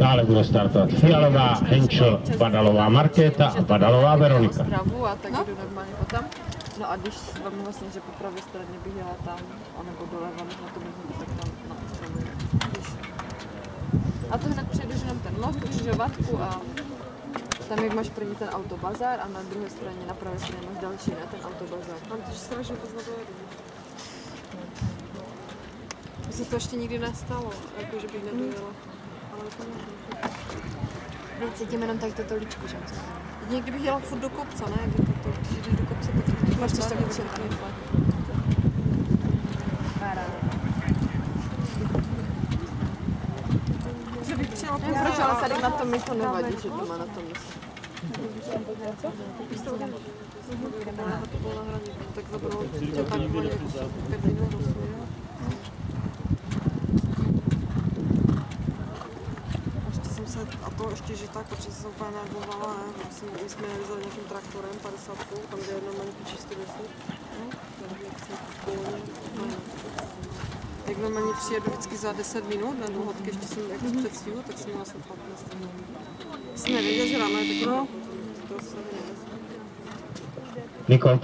Dále bude startovat Fialová, Henčo, Badalová Markéta a Badalová Veronika. A no. normálně potom. No a když vám vlastně, že po pravé straně bych jela tam, anebo doleva, než na to bych tak tam na. A to hned přejdeš jenom ten lov, křižovatku a tam jak máš první ten autobazar a na druhé straně, na pravé straně máš další, ne, ten autobazar. Mám to, že strašně pozdě dojedu. Se to ještě nikdy nestalo, jako že bych nedojela. Cítím jenom tady to líčku, že? Někdy bych jela furt do kopce, ne? Když, to, když jdeš do kopce, tak máš to takový všechny. Že bych přijela po Proč ale tady na tom mi to nevadí, že to má na tom mysl. Tak to bylo, tak tak to bylo, tak to tak tak A to ještě, že tak, protože jsem úplně nervovala, ne? Asi my jsme jeli za nějakým traktorem, 50, tam jde jedno malinký píčí 110. Jak na mě přijedu vždycky za 10 minut na důhodky, ještě jsem jako z předstihu, tak jsem měla snad 15 minut. Jsem nevěděl, že ráno je taky no. to se Nikol